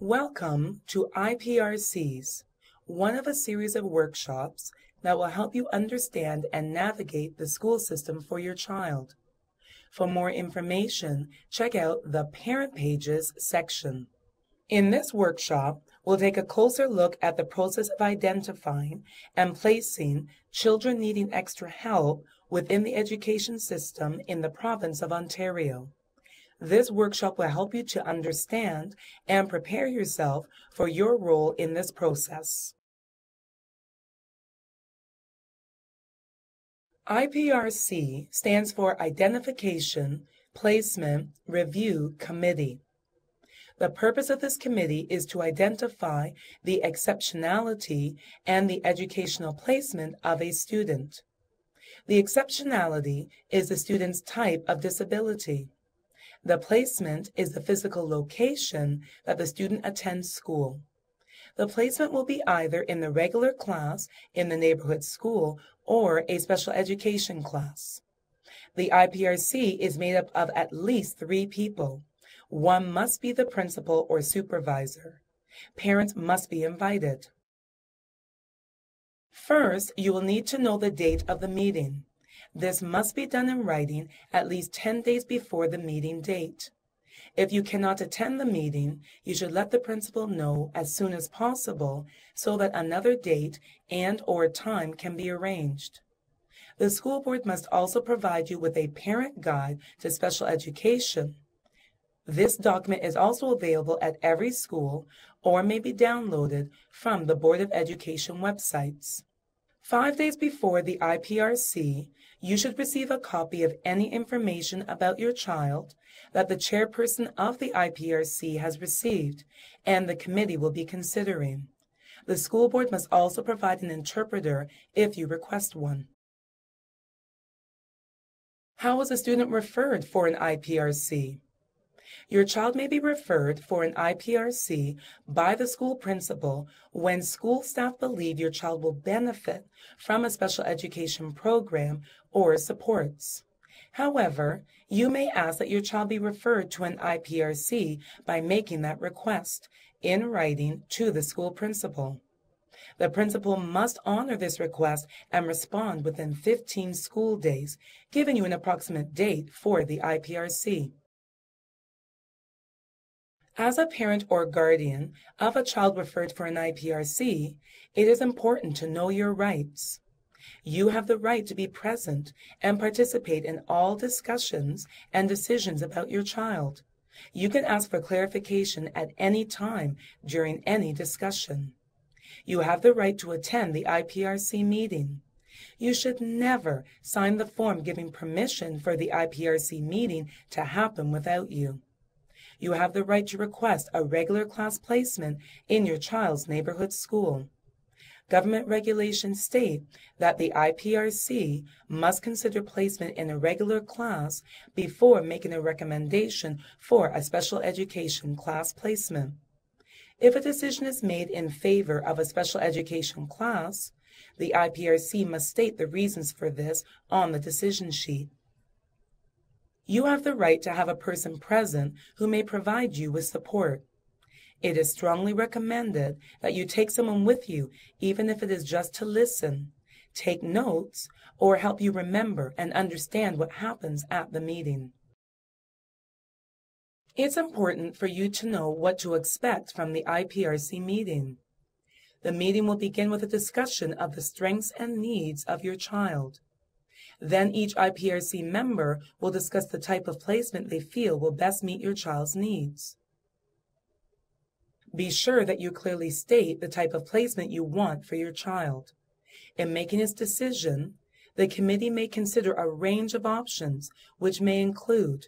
Welcome to IPRCs, one of a series of workshops that will help you understand and navigate the school system for your child. For more information, check out the Parent Pages section. In this workshop, we'll take a closer look at the process of identifying and placing children needing extra help within the education system in the province of Ontario. This workshop will help you to understand and prepare yourself for your role in this process. IPRC stands for Identification, Placement, Review Committee. The purpose of this committee is to identify the exceptionality and the educational placement of a student. The exceptionality is the student's type of disability. The placement is the physical location that the student attends school. The placement will be either in the regular class in the neighborhood school or a special education class. The IPRC is made up of at least three people. One must be the principal or supervisor. Parents must be invited. First, you will need to know the date of the meeting. This must be done in writing at least 10 days before the meeting date. If you cannot attend the meeting, you should let the principal know as soon as possible so that another date and or time can be arranged. The school board must also provide you with a parent guide to special education. This document is also available at every school or may be downloaded from the Board of Education websites. Five days before the IPRC, you should receive a copy of any information about your child that the chairperson of the IPRC has received and the committee will be considering. The school board must also provide an interpreter if you request one. How is a student referred for an IPRC? Your child may be referred for an IPRC by the school principal when school staff believe your child will benefit from a special education program or supports. However, you may ask that your child be referred to an IPRC by making that request in writing to the school principal. The principal must honor this request and respond within 15 school days, giving you an approximate date for the IPRC. As a parent or guardian of a child referred for an IPRC, it is important to know your rights. You have the right to be present and participate in all discussions and decisions about your child. You can ask for clarification at any time during any discussion. You have the right to attend the IPRC meeting. You should never sign the form giving permission for the IPRC meeting to happen without you. You have the right to request a regular class placement in your child's neighborhood school. Government regulations state that the IPRC must consider placement in a regular class before making a recommendation for a special education class placement. If a decision is made in favor of a special education class, the IPRC must state the reasons for this on the decision sheet. You have the right to have a person present who may provide you with support. It is strongly recommended that you take someone with you, even if it is just to listen, take notes, or help you remember and understand what happens at the meeting. It's important for you to know what to expect from the IPRC meeting. The meeting will begin with a discussion of the strengths and needs of your child. Then each IPRC member will discuss the type of placement they feel will best meet your child's needs. Be sure that you clearly state the type of placement you want for your child. In making its decision, the committee may consider a range of options, which may include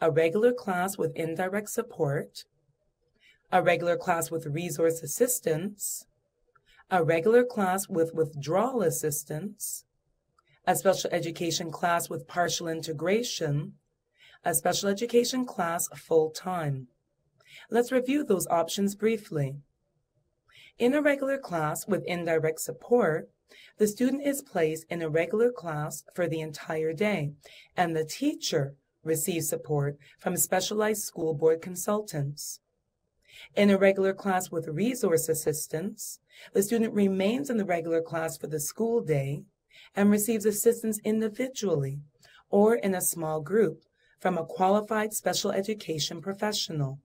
a regular class with indirect support, a regular class with resource assistance, a regular class with withdrawal assistance, a special education class with partial integration, a special education class full-time. Let's review those options briefly. In a regular class with indirect support, the student is placed in a regular class for the entire day, and the teacher receives support from specialized school board consultants. In a regular class with resource assistance, the student remains in the regular class for the school day and receives assistance individually or in a small group from a qualified special education professional.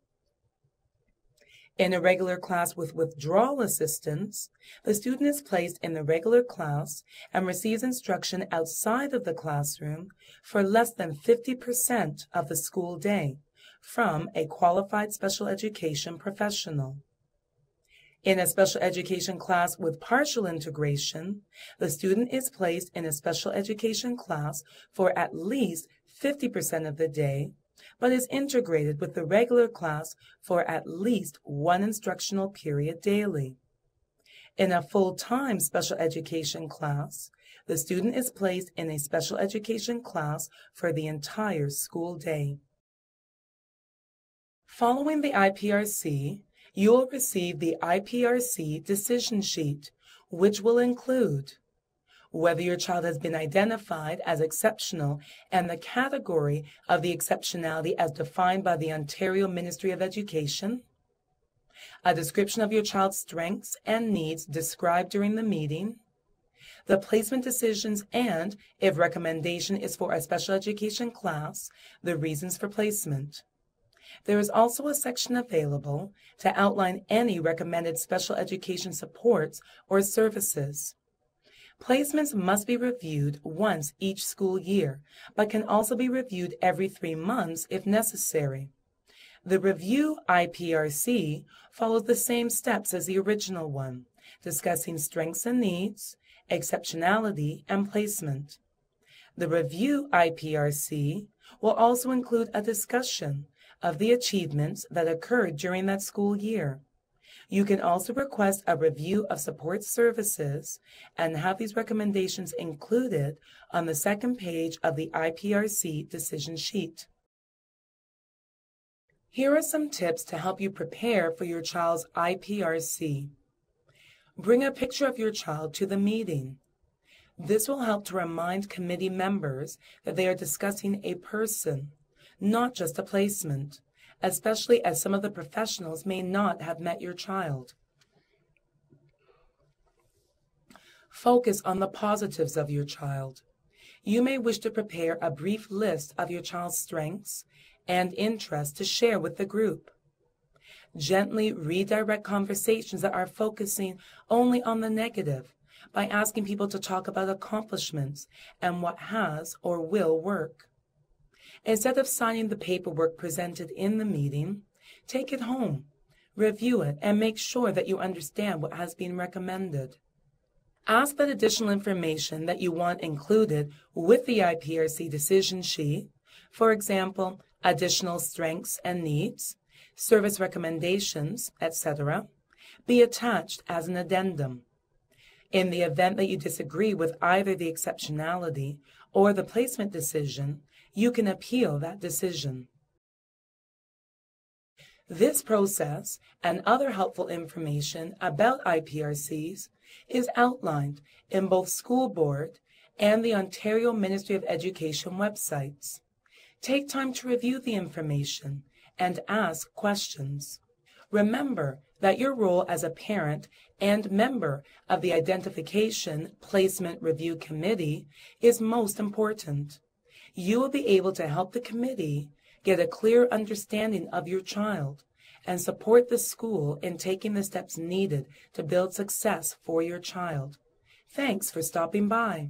In a regular class with withdrawal assistance, the student is placed in the regular class and receives instruction outside of the classroom for less than 50% of the school day from a qualified special education professional. In a special education class with partial integration, the student is placed in a special education class for at least 50% of the day but is integrated with the regular class for at least one instructional period daily. In a full-time special education class, the student is placed in a special education class for the entire school day. Following the IPRC, you will receive the IPRC decision sheet, which will include whether your child has been identified as exceptional and the category of the exceptionality as defined by the Ontario Ministry of Education, a description of your child's strengths and needs described during the meeting, the placement decisions, and, if recommendation is for a special education class, the reasons for placement. There is also a section available to outline any recommended special education supports or services. Placements must be reviewed once each school year, but can also be reviewed every three months if necessary. The review IPRC follows the same steps as the original one, discussing strengths and needs, exceptionality, and placement. The review IPRC will also include a discussion of the achievements that occurred during that school year. You can also request a review of support services and have these recommendations included on the second page of the IPRC decision sheet. Here are some tips to help you prepare for your child's IPRC. Bring a picture of your child to the meeting. This will help to remind committee members that they are discussing a person, not just a placement especially as some of the professionals may not have met your child. Focus on the positives of your child. You may wish to prepare a brief list of your child's strengths and interests to share with the group. Gently redirect conversations that are focusing only on the negative by asking people to talk about accomplishments and what has or will work. Instead of signing the paperwork presented in the meeting, take it home, review it, and make sure that you understand what has been recommended. Ask that additional information that you want included with the IPRC decision sheet, for example, additional strengths and needs, service recommendations, etc., be attached as an addendum. In the event that you disagree with either the exceptionality or the placement decision, you can appeal that decision. This process and other helpful information about IPRCs is outlined in both School Board and the Ontario Ministry of Education websites. Take time to review the information and ask questions. Remember that your role as a parent and member of the Identification Placement Review Committee is most important you will be able to help the committee get a clear understanding of your child and support the school in taking the steps needed to build success for your child. Thanks for stopping by.